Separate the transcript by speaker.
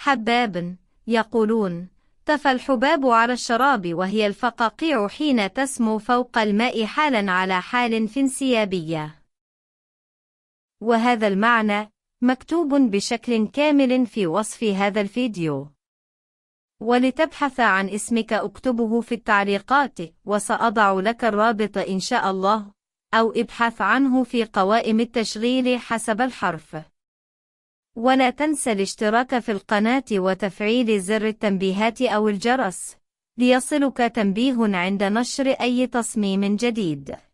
Speaker 1: حباب يقولون تفى الحباب على الشراب وهي الفقاقيع حين تسمو فوق الماء حالا على حال في انسيابية. وهذا المعنى مكتوب بشكل كامل في وصف هذا الفيديو. ولتبحث عن اسمك اكتبه في التعليقات وسأضع لك الرابط إن شاء الله أو ابحث عنه في قوائم التشغيل حسب الحرف. ولا تنسى الاشتراك في القناة وتفعيل زر التنبيهات أو الجرس. ليصلك تنبيه عند نشر أي تصميم جديد.